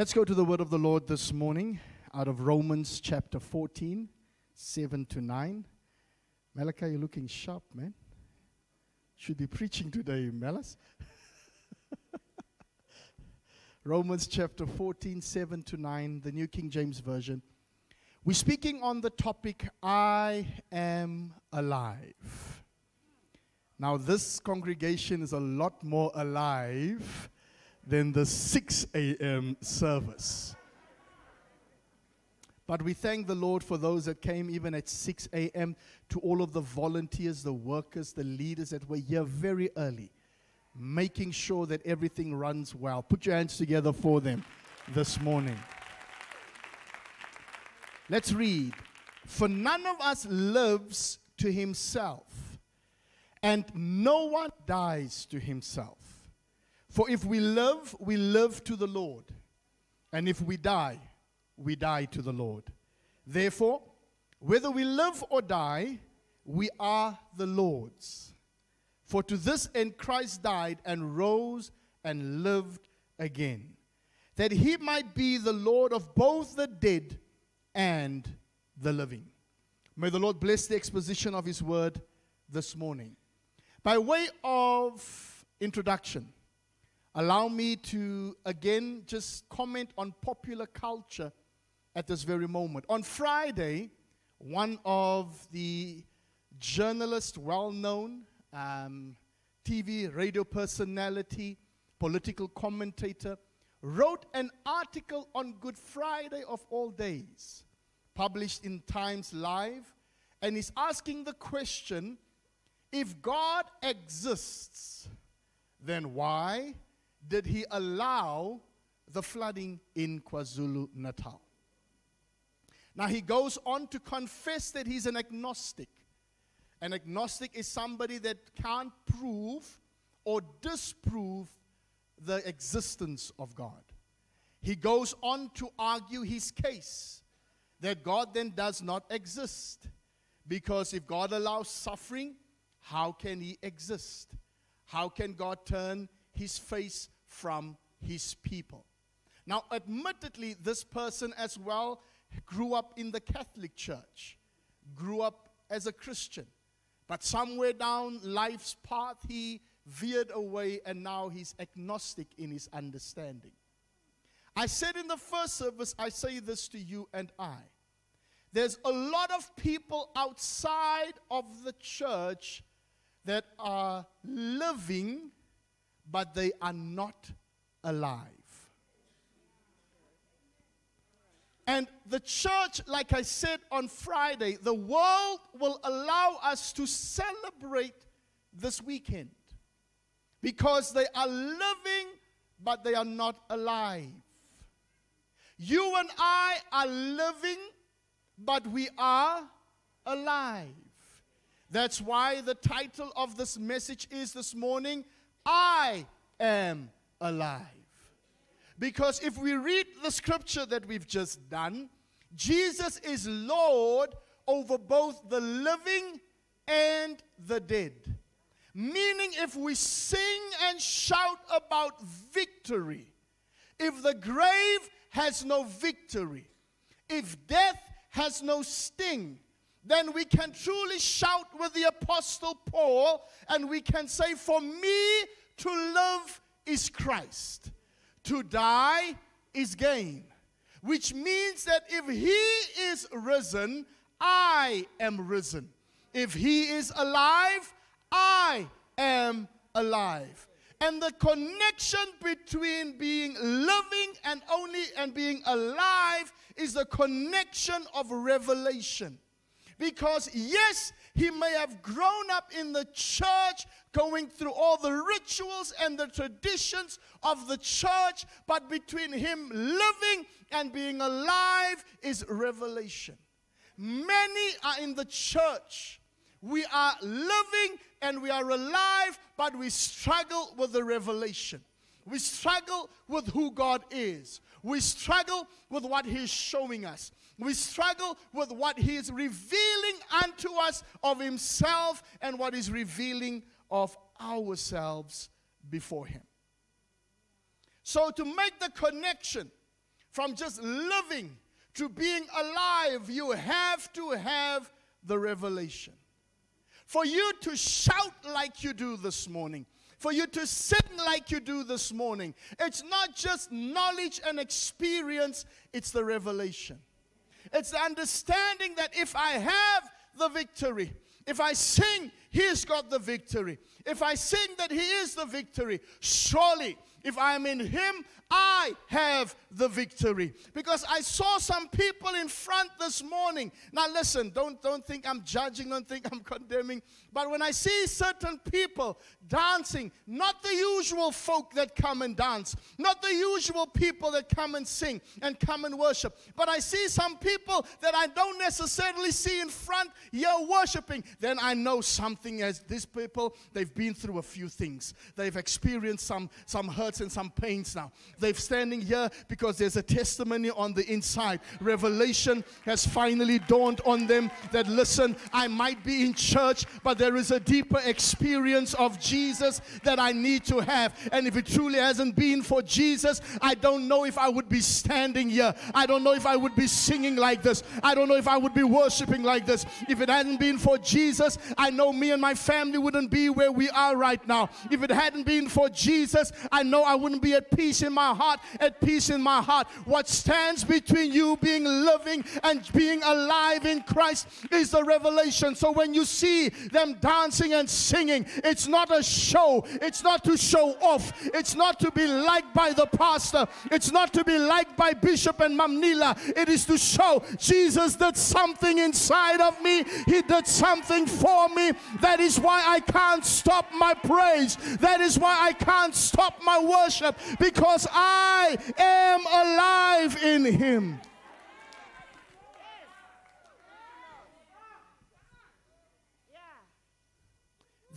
Let's go to the word of the Lord this morning out of Romans chapter 14, 7 to 9. Malachi, you're looking sharp, man. Should be preaching today, Malice. Romans chapter 14, 7 to 9, the New King James Version. We're speaking on the topic, I am alive. Now, this congregation is a lot more alive than the 6 a.m. service. But we thank the Lord for those that came even at 6 a.m., to all of the volunteers, the workers, the leaders that were here very early, making sure that everything runs well. Put your hands together for them this morning. Let's read. For none of us lives to himself, and no one dies to himself. For if we live, we live to the Lord. And if we die, we die to the Lord. Therefore, whether we live or die, we are the Lord's. For to this end Christ died and rose and lived again, that he might be the Lord of both the dead and the living. May the Lord bless the exposition of his word this morning. By way of introduction, Allow me to again just comment on popular culture at this very moment. On Friday, one of the journalists, well known um, TV, radio personality, political commentator, wrote an article on Good Friday of all days, published in Times Live, and is asking the question if God exists, then why did he allow the flooding in KwaZulu Natal. Now he goes on to confess that he's an agnostic. An agnostic is somebody that can't prove or disprove the existence of God. He goes on to argue his case that God then does not exist. Because if God allows suffering, how can he exist? How can God turn his face from his people. Now, admittedly, this person as well grew up in the Catholic Church, grew up as a Christian, but somewhere down life's path, he veered away and now he's agnostic in his understanding. I said in the first service, I say this to you and I. There's a lot of people outside of the church that are living but they are not alive. And the church, like I said on Friday, the world will allow us to celebrate this weekend because they are living, but they are not alive. You and I are living, but we are alive. That's why the title of this message is this morning I am alive. Because if we read the scripture that we've just done, Jesus is Lord over both the living and the dead. Meaning, if we sing and shout about victory, if the grave has no victory, if death has no sting, then we can truly shout with the Apostle Paul and we can say, For me to love is Christ, to die is gain. Which means that if he is risen, I am risen. If he is alive, I am alive. And the connection between being living and only and being alive is the connection of revelation. Because, yes, he may have grown up in the church, going through all the rituals and the traditions of the church, but between him living and being alive is revelation. Many are in the church. We are living and we are alive, but we struggle with the revelation. We struggle with who God is. We struggle with what He's showing us. We struggle with what He is revealing unto us of Himself and what He's revealing of ourselves before Him. So, to make the connection from just living to being alive, you have to have the revelation. For you to shout like you do this morning, for you to sing like you do this morning, it's not just knowledge and experience, it's the revelation. It's the understanding that if I have the victory, if I sing, He's got the victory. If I sing that He is the victory, surely if I am in Him, I have the victory. Because I saw some people in front this morning. Now listen, don't, don't think I'm judging, don't think I'm condemning. But when I see certain people dancing, not the usual folk that come and dance, not the usual people that come and sing and come and worship, but I see some people that I don't necessarily see in front here worshiping, then I know something as these people, they've been through a few things. They've experienced some, some hurts and some pains now. They're standing here because there's a testimony on the inside. Revelation has finally dawned on them that, listen, I might be in church, but there is a deeper experience of Jesus that I need to have. And if it truly hasn't been for Jesus, I don't know if I would be standing here. I don't know if I would be singing like this. I don't know if I would be worshiping like this. If it hadn't been for Jesus, I know me and my family wouldn't be where we are right now. If it hadn't been for Jesus, I know I wouldn't be at peace in my heart, at peace in my heart. What stands between you being living and being alive in Christ is the revelation. So when you see them dancing and singing. It's not a show. It's not to show off. It's not to be liked by the pastor. It's not to be liked by Bishop and Mamnila. It is to show Jesus did something inside of me. He did something for me. That is why I can't stop my praise. That is why I can't stop my worship because I am alive in Him.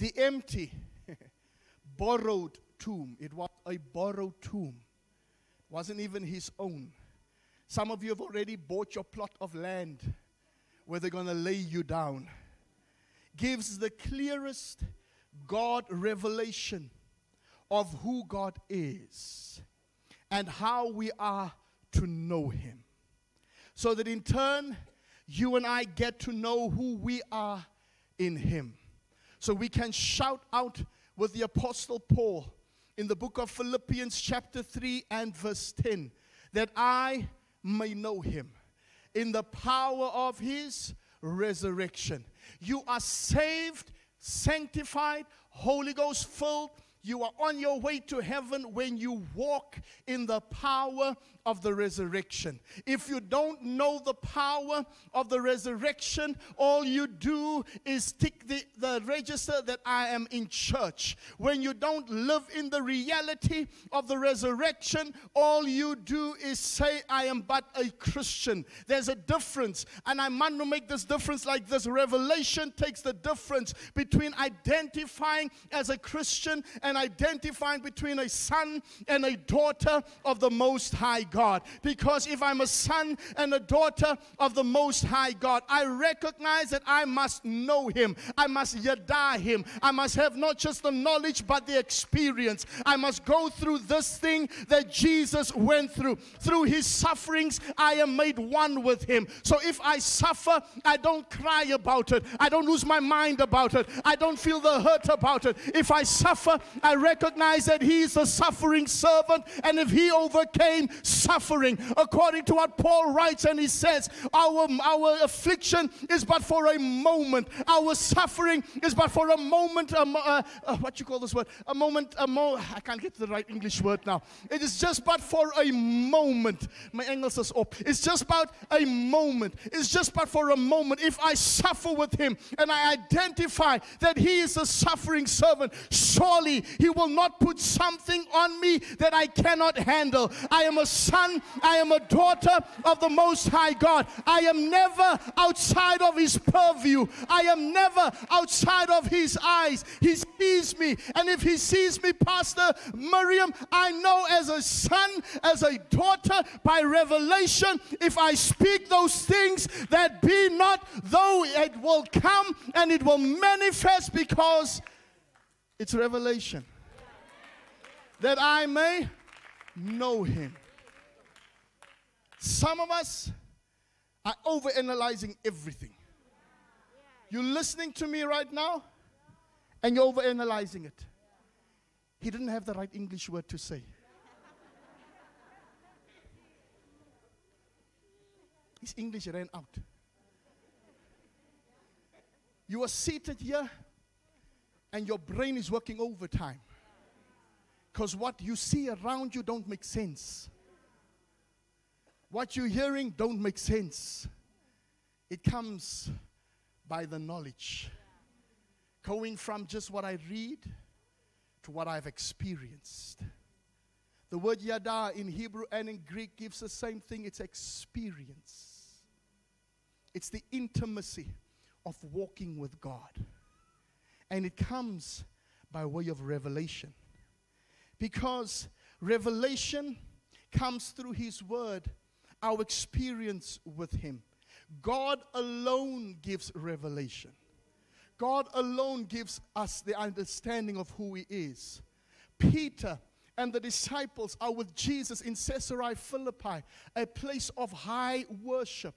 the empty, borrowed tomb. It was a borrowed tomb. It wasn't even his own. Some of you have already bought your plot of land where they're going to lay you down. Gives the clearest God revelation of who God is and how we are to know Him. So that in turn, you and I get to know who we are in Him. So we can shout out with the Apostle Paul in the book of Philippians, chapter 3 and verse 10, that I may know him in the power of his resurrection. You are saved, sanctified, Holy Ghost filled. You are on your way to heaven when you walk in the power of the resurrection. If you don't know the power of the resurrection, all you do is tick the, the register that I am in church. When you don't live in the reality of the resurrection, all you do is say, I am but a Christian. There's a difference, and I want to make this difference like this. Revelation takes the difference between identifying as a Christian and identifying between a son and a daughter of the Most High God. Because if I'm a son and a daughter of the Most High God, I recognize that I must know Him. I must yada Him. I must have not just the knowledge but the experience. I must go through this thing that Jesus went through. Through His sufferings, I am made one with Him. So if I suffer, I don't cry about it. I don't lose my mind about it. I don't feel the hurt about it. If I suffer, I recognize that He is a suffering servant, and if He overcame suffering, according to what Paul writes, and he says, Our, our affliction is but for a moment, our suffering is but for a moment. Um, uh, uh, what you call this word? A moment, a mo. I can't get the right English word now. It is just but for a moment. My English is up. It's just about a moment. It's just but for a moment. If I suffer with him and I identify that he is a suffering servant, surely he will not put something on me that I cannot handle. I am a son, I am a daughter of the Most High God. I am never outside of His purview, I am never outside of His eyes. He sees me, and if He sees me, Pastor Miriam, I know as a son, as a daughter, by revelation, if I speak those things that be not, though it will come and it will manifest because it's revelation. That I may know him. Some of us are overanalyzing everything. You're listening to me right now and you're overanalyzing it. He didn't have the right English word to say. His English ran out. You are seated here and your brain is working overtime. Because what you see around you don't make sense. What you're hearing don't make sense. It comes by the knowledge. Going from just what I read to what I've experienced. The word yada in Hebrew and in Greek gives the same thing it's experience, it's the intimacy of walking with God. And it comes by way of revelation. Because revelation comes through His Word, our experience with Him. God alone gives revelation. God alone gives us the understanding of who He is. Peter and the disciples are with Jesus in Caesarea Philippi, a place of high worship.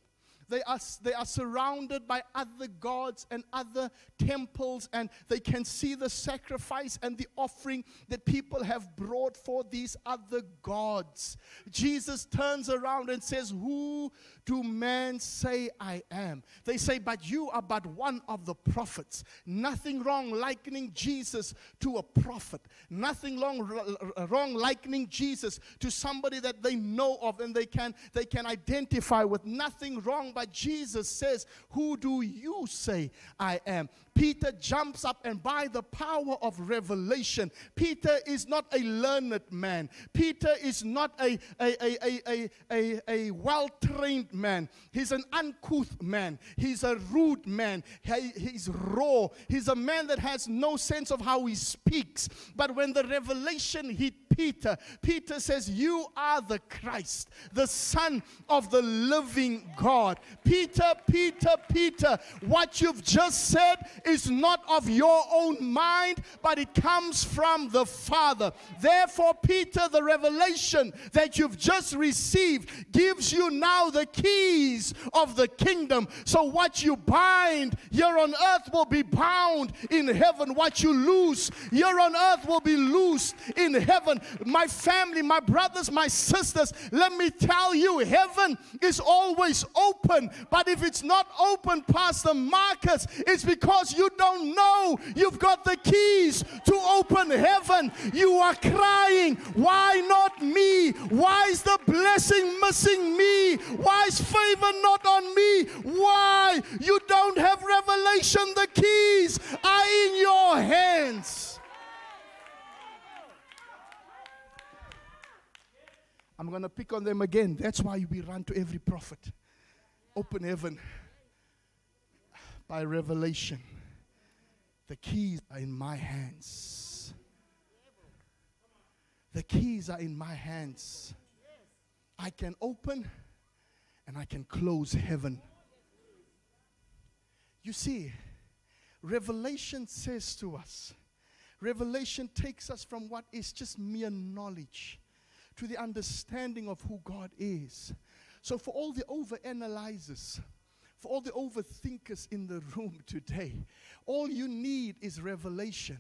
They are, they are surrounded by other gods and other temples, and they can see the sacrifice and the offering that people have brought for these other gods. Jesus turns around and says, Who do men say I am? They say, But you are but one of the prophets. Nothing wrong likening Jesus to a prophet. Nothing wrong, wrong likening Jesus to somebody that they know of and they can, they can identify with. Nothing wrong but Jesus says, Who do you say I am? Peter jumps up and by the power of revelation, Peter is not a learned man. Peter is not a, a, a, a, a, a, well trained man. He's an uncouth man. He's a rude man. He, he's raw. He's a man that has no sense of how he speaks. But when the revelation hit Peter, Peter says, You are the Christ, the Son of the living God. Peter, Peter, Peter, what you've just said is not of your own mind, but it comes from the Father. Therefore, Peter, the revelation that you've just received gives you now the keys of the kingdom. So, what you bind here on earth will be bound in heaven. What you loose here on earth will be loosed in heaven. My family, my brothers, my sisters, let me tell you, heaven is always open. But if it's not open Pastor Marcus, it's because you don't know you've got the keys to open heaven. You are crying, Why not me? Why is the blessing missing me? Why is favor not on me? Why? You don't have revelation. The keys are in your hands. I'm going to pick on them again. That's why we run to every prophet. Open heaven by revelation. The keys are in my hands. The keys are in my hands. I can open and I can close heaven. You see, Revelation says to us, Revelation takes us from what is just mere knowledge to the understanding of who God is. So, for all the overanalyzers, for all the overthinkers in the room today, all you need is revelation.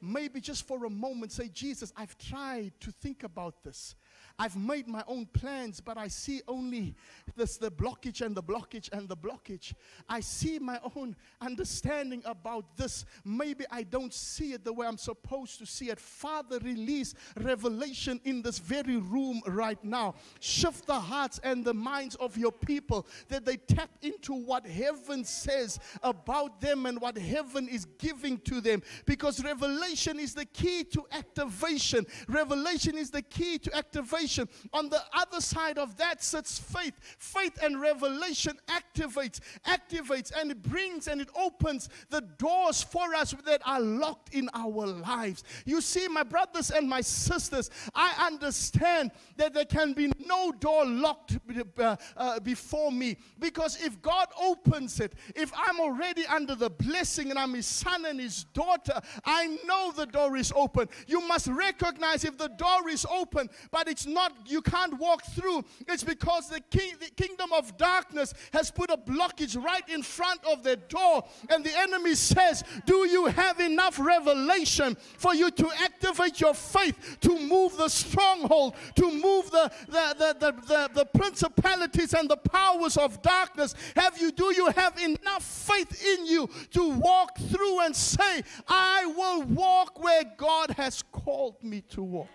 Maybe just for a moment say, Jesus, I've tried to think about this. I've made my own plans, but I see only this the blockage and the blockage and the blockage. I see my own understanding about this. Maybe I don't see it the way I'm supposed to see it. Father, release revelation in this very room right now. Shift the hearts and the minds of your people that they tap into what heaven says about them and what heaven is giving to them. Because revelation is the key to activation. Revelation is the key to activation revelation. On the other side of that sits faith. Faith and revelation activates, activates, and it brings and it opens the doors for us that are locked in our lives. You see, my brothers and my sisters, I understand that there can be no door locked uh, uh, before me because if God opens it, if I'm already under the blessing and I'm his son and his daughter, I know the door is open. You must recognize if the door is open, but it's not not, you can't walk through, it's because the, king, the kingdom of darkness has put a blockage right in front of the door. And the enemy says, Do you have enough revelation for you to activate your faith, to move the stronghold, to move the, the, the, the, the, the principalities and the powers of darkness? Have you, do you have enough faith in you to walk through and say, I will walk where God has called me to walk?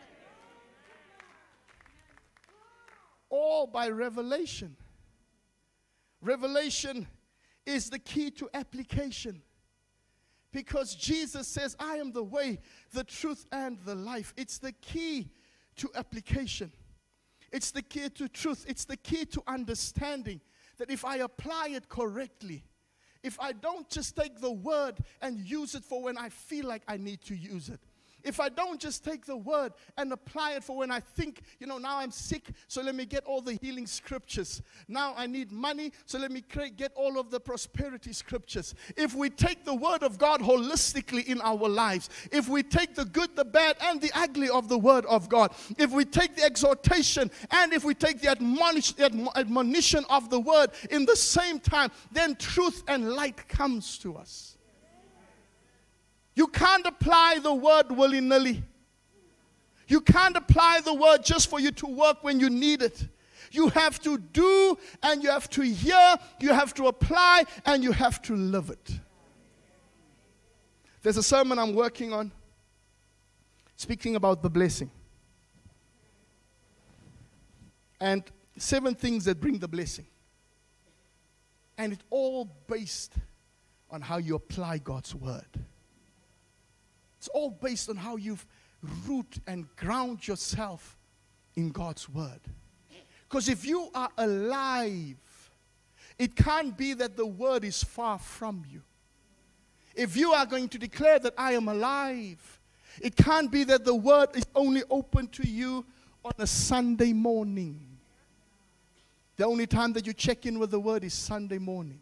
All by revelation. Revelation is the key to application. Because Jesus says, I am the way, the truth, and the life. It's the key to application. It's the key to truth. It's the key to understanding that if I apply it correctly, if I don't just take the word and use it for when I feel like I need to use it, if I don't just take the word and apply it for when I think, you know, now I'm sick, so let me get all the healing scriptures. Now I need money, so let me get all of the prosperity scriptures. If we take the word of God holistically in our lives, if we take the good, the bad, and the ugly of the word of God, if we take the exhortation and if we take the admonish, admonition of the word in the same time, then truth and light comes to us. You can't apply the word willy nilly. You can't apply the word just for you to work when you need it. You have to do and you have to hear, you have to apply, and you have to live it. There's a sermon I'm working on speaking about the blessing. And seven things that bring the blessing. And it's all based on how you apply God's word. It's all based on how you've root and ground yourself in God's word. Because if you are alive, it can't be that the word is far from you. If you are going to declare that I am alive, it can't be that the word is only open to you on a Sunday morning. The only time that you check in with the word is Sunday morning.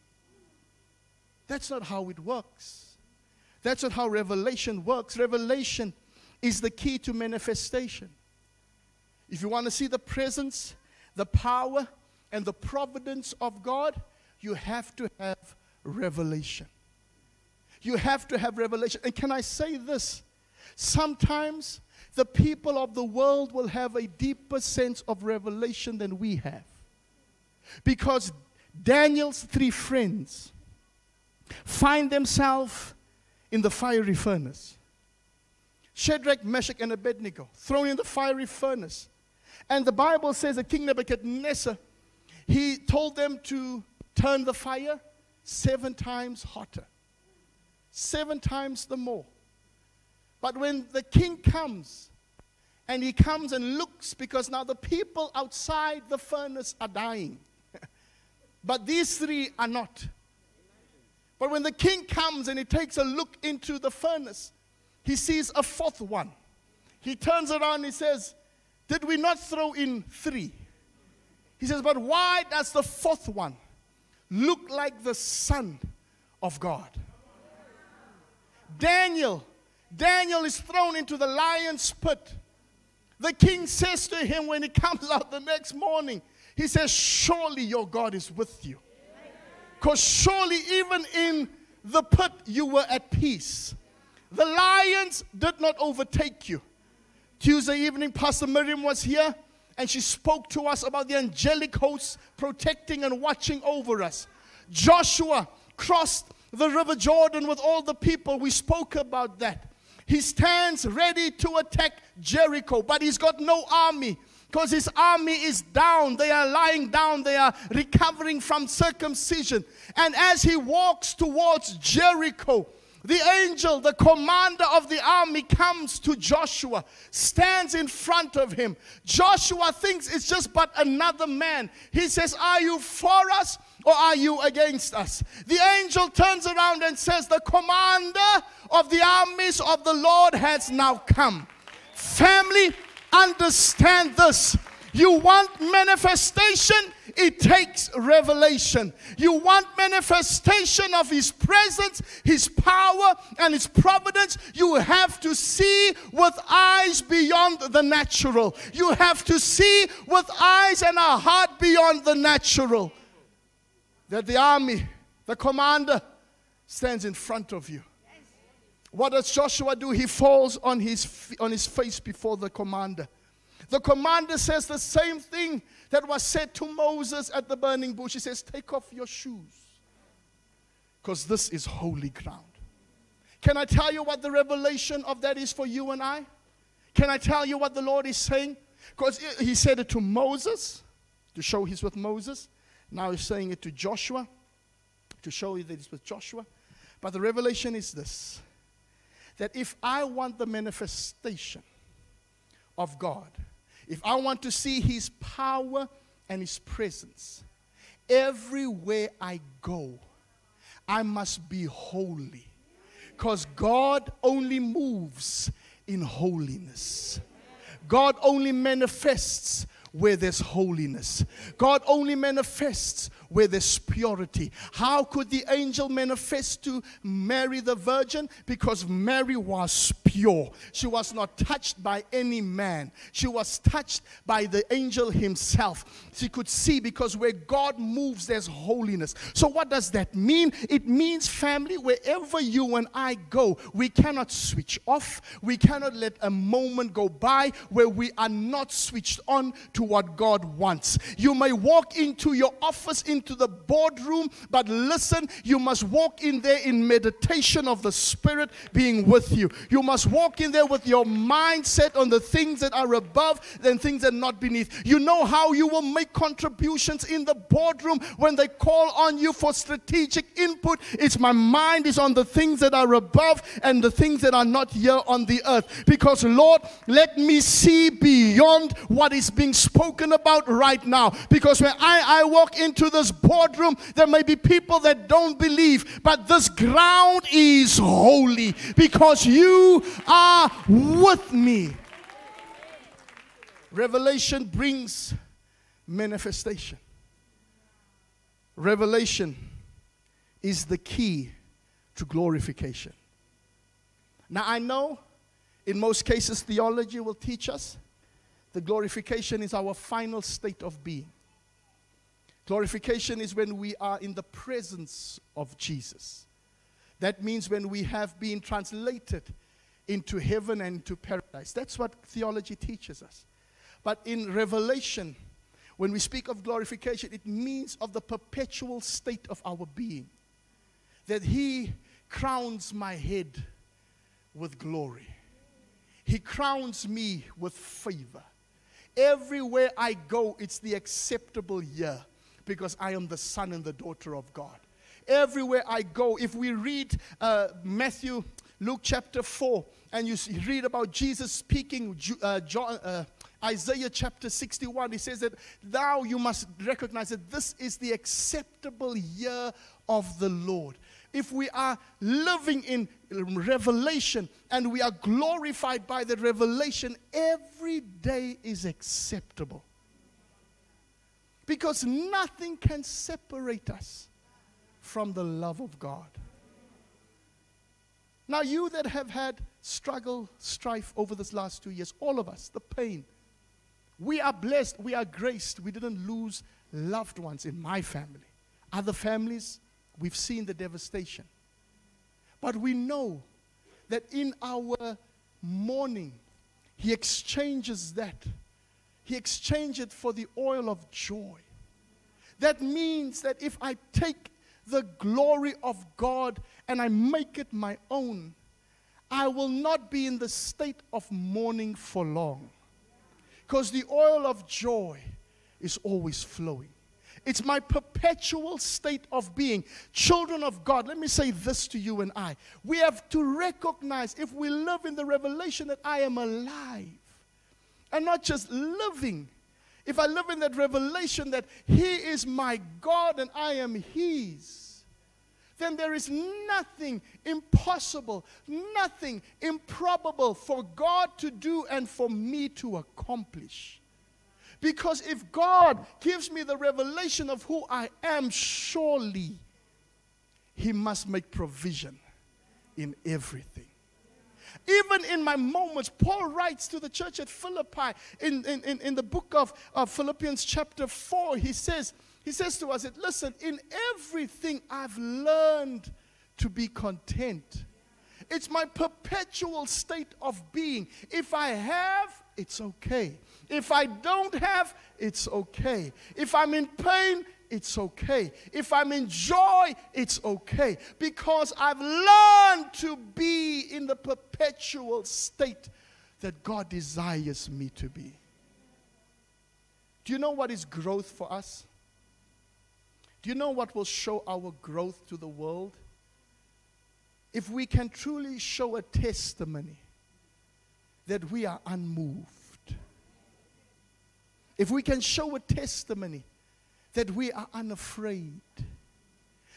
That's not how it works. That's not how revelation works. Revelation is the key to manifestation. If you want to see the presence, the power, and the providence of God, you have to have revelation. You have to have revelation. And can I say this? Sometimes the people of the world will have a deeper sense of revelation than we have. Because Daniel's three friends find themselves in the fiery furnace. Shadrach, Meshach, and Abednego thrown in the fiery furnace. And the Bible says that King Nebuchadnezzar, he told them to turn the fire seven times hotter, seven times the more. But when the king comes, and he comes and looks because now the people outside the furnace are dying. but these three are not. But when the king comes and he takes a look into the furnace, he sees a fourth one. He turns around and he says, Did we not throw in three? He says, But why does the fourth one look like the Son of God? Daniel, Daniel is thrown into the lion's pit. The king says to him when he comes out the next morning, he says, Surely your God is with you. Because surely, even in the pit, you were at peace. The lions did not overtake you. Tuesday evening, Pastor Miriam was here and she spoke to us about the angelic hosts protecting and watching over us. Joshua crossed the river Jordan with all the people. We spoke about that. He stands ready to attack Jericho, but he's got no army because his army is down. They are lying down. They are recovering from circumcision. And as he walks towards Jericho, the angel, the commander of the army, comes to Joshua, stands in front of him. Joshua thinks it's just but another man. He says, Are you for us or are you against us? The angel turns around and says, The commander of the armies of the Lord has now come. Family, Understand this. You want manifestation? It takes revelation. You want manifestation of His presence, His power, and His providence? You have to see with eyes beyond the natural. You have to see with eyes and a heart beyond the natural. That the army, the commander, stands in front of you. What does Joshua do? He falls on his, on his face before the commander. The commander says the same thing that was said to Moses at the burning bush. He says, Take off your shoes, because this is holy ground. Can I tell you what the revelation of that is for you and I? Can I tell you what the Lord is saying? Because he said it to Moses to show he's with Moses. Now he's saying it to Joshua to show you that he's with Joshua. But the revelation is this that if I want the manifestation of God, if I want to see His power and His presence, everywhere I go, I must be holy. Because God only moves in holiness. God only manifests where there's holiness. God only manifests where there's purity. How could the angel manifest to Mary the virgin? Because Mary was pure. She was not touched by any man, she was touched by the angel himself. She could see because where God moves, there's holiness. So, what does that mean? It means, family, wherever you and I go, we cannot switch off. We cannot let a moment go by where we are not switched on to what God wants. You may walk into your office, in into the boardroom, but listen, you must walk in there in meditation of the Spirit being with you. You must walk in there with your mindset on the things that are above than things that are not beneath. You know how you will make contributions in the boardroom when they call on you for strategic input. It's my mind is on the things that are above and the things that are not here on the earth. Because, Lord, let me see beyond what is being spoken about right now. Because when I, I walk into this boardroom, there may be people that don't believe, but this ground is holy because you are with me. Revelation brings manifestation. Revelation is the key to glorification. Now, I know in most cases theology will teach us the glorification is our final state of being. Glorification is when we are in the presence of Jesus. That means when we have been translated into heaven and to paradise. That's what theology teaches us. But in Revelation, when we speak of glorification, it means of the perpetual state of our being. That He crowns my head with glory, He crowns me with favor. Everywhere I go, it's the acceptable year because I am the son and the daughter of God. Everywhere I go, if we read uh, Matthew, Luke chapter 4, and you read about Jesus speaking, uh, John, uh, Isaiah chapter 61, he says that thou you must recognize that this is the acceptable year of the Lord. If we are living in revelation and we are glorified by the revelation, every day is acceptable. Because nothing can separate us from the love of God. Now, you that have had struggle, strife over this last two years, all of us, the pain, we are blessed, we are graced. We didn't lose loved ones in my family. Other families, we've seen the devastation. But we know that in our mourning, He exchanges that he exchanged it for the oil of joy. That means that if I take the glory of God and I make it my own, I will not be in the state of mourning for long. Because the oil of joy is always flowing. It's my perpetual state of being. Children of God, let me say this to you and I. We have to recognize if we live in the revelation that I am alive, and not just living. If I live in that revelation that He is my God and I am His, then there is nothing impossible, nothing improbable for God to do and for me to accomplish. Because if God gives me the revelation of who I am, surely He must make provision in everything. Even in my moments, Paul writes to the church at Philippi in, in, in, in the book of, of Philippians, chapter 4. He says, he says to us, Listen, in everything I've learned to be content. It's my perpetual state of being. If I have, it's okay. If I don't have, it's okay. If I'm in pain, it's okay. If I'm in joy, it's okay. Because I've learned to be in the perpetual state that God desires me to be. Do you know what is growth for us? Do you know what will show our growth to the world? if we can truly show a testimony that we are unmoved, if we can show a testimony that we are unafraid,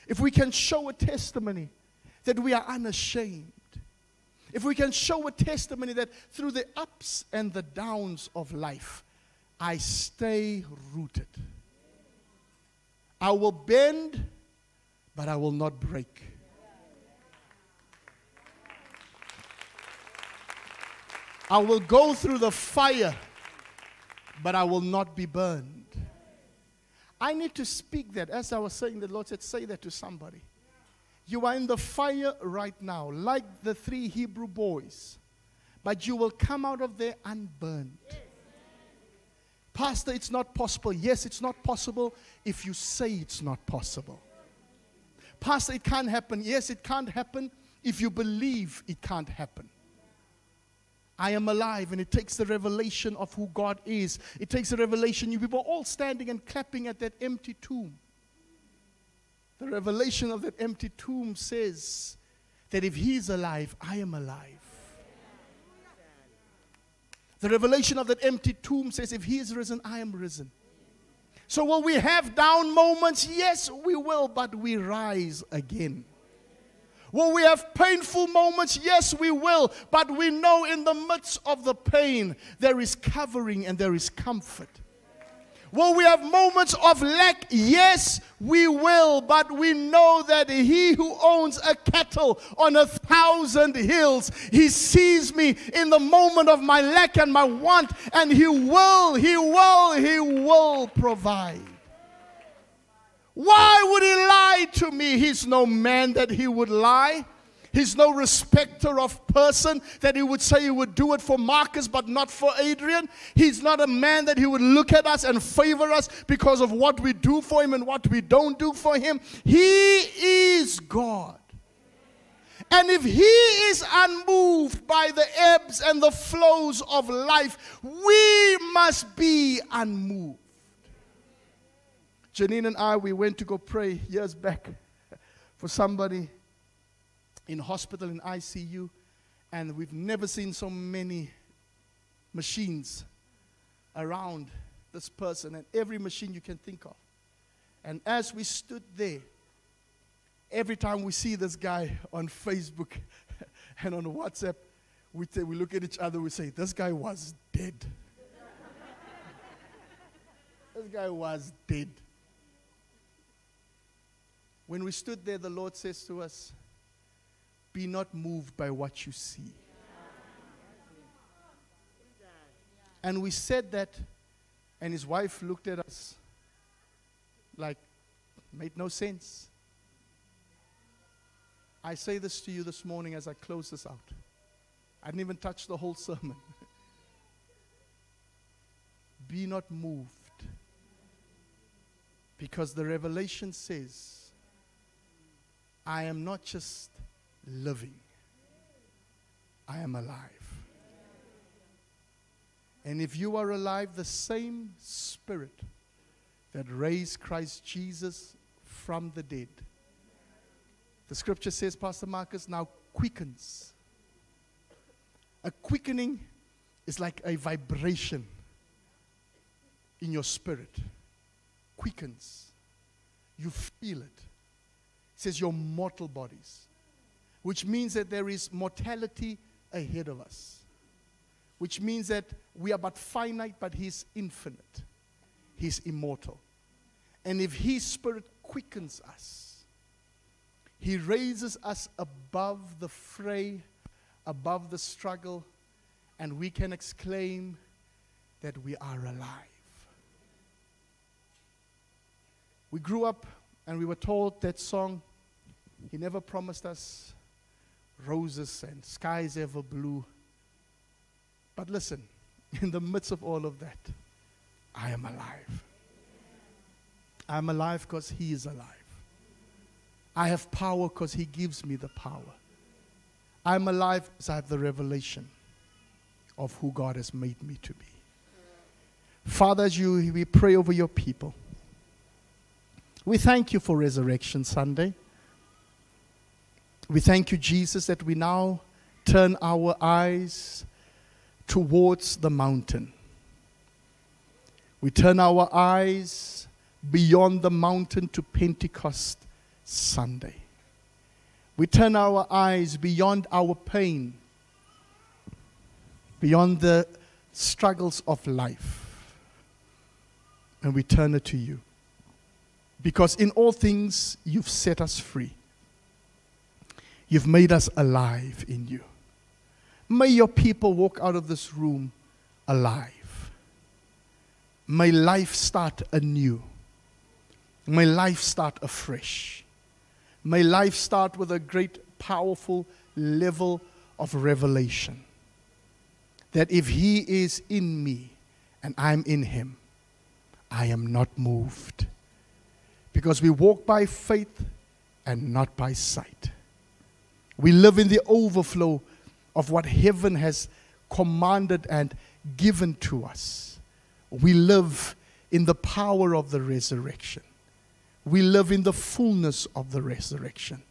if we can show a testimony that we are unashamed, if we can show a testimony that through the ups and the downs of life, I stay rooted. I will bend, but I will not break. I will go through the fire, but I will not be burned. I need to speak that. As I was saying, the Lord said, Say that to somebody. You are in the fire right now, like the three Hebrew boys, but you will come out of there unburned. Pastor, it's not possible. Yes, it's not possible if you say it's not possible. Pastor, it can't happen. Yes, it can't happen if you believe it can't happen. I am alive, and it takes the revelation of who God is. It takes the revelation. You people all standing and clapping at that empty tomb. The revelation of that empty tomb says that if He's alive, I am alive. The revelation of that empty tomb says, if He is risen, I am risen. So, will we have down moments? Yes, we will, but we rise again. Will we have painful moments? Yes, we will. But we know in the midst of the pain, there is covering and there is comfort. Will we have moments of lack? Yes, we will. But we know that he who owns a cattle on a thousand hills, he sees me in the moment of my lack and my want, and he will, he will, he will provide. Why would to me? He's no man that he would lie. He's no respecter of person that he would say he would do it for Marcus but not for Adrian. He's not a man that he would look at us and favor us because of what we do for him and what we don't do for him. He is God. And if he is unmoved by the ebbs and the flows of life, we must be unmoved. Janine and I, we went to go pray years back for somebody in hospital in ICU, and we've never seen so many machines around this person, and every machine you can think of. And as we stood there, every time we see this guy on Facebook and on WhatsApp, we, t- we look at each other, we say, This guy was dead. this guy was dead. When we stood there, the Lord says to us, Be not moved by what you see. And we said that, and his wife looked at us like, made no sense. I say this to you this morning as I close this out. I didn't even touch the whole sermon. Be not moved. Because the revelation says, I am not just living, I am alive. And if you are alive, the same spirit that raised Christ Jesus from the dead, the scripture says, Pastor Marcus, now quickens. A quickening is like a vibration in your spirit. Quickens. You feel it says your mortal bodies, which means that there is mortality ahead of us, which means that we are but finite, but He's infinite. He's immortal. And if His Spirit quickens us, He raises us above the fray, above the struggle, and we can exclaim that we are alive. We grew up and we were told that song, He never promised us roses and skies ever blue. But listen, in the midst of all of that, I am alive. I'm alive because He is alive. I have power because He gives me the power. I'm alive because I have the revelation of who God has made me to be. Father, as you, we pray over your people. We thank you for Resurrection Sunday. We thank you, Jesus, that we now turn our eyes towards the mountain. We turn our eyes beyond the mountain to Pentecost Sunday. We turn our eyes beyond our pain, beyond the struggles of life, and we turn it to you. Because in all things, you've set us free. You've made us alive in you. May your people walk out of this room alive. May life start anew. May life start afresh. May life start with a great, powerful level of revelation. That if He is in me and I'm in Him, I am not moved. Because we walk by faith and not by sight. We live in the overflow of what heaven has commanded and given to us. We live in the power of the resurrection. We live in the fullness of the resurrection.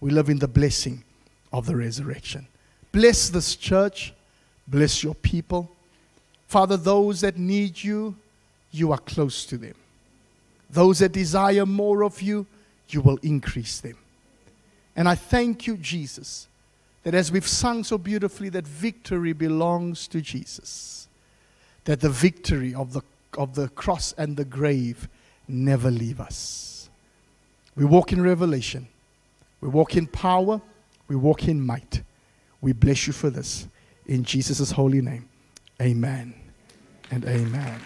We live in the blessing of the resurrection. Bless this church. Bless your people. Father, those that need you, you are close to them. Those that desire more of you, you will increase them. And I thank you, Jesus, that as we've sung so beautifully, that victory belongs to Jesus. That the victory of the, of the cross and the grave never leave us. We walk in revelation, we walk in power, we walk in might. We bless you for this. In Jesus' holy name, amen and amen.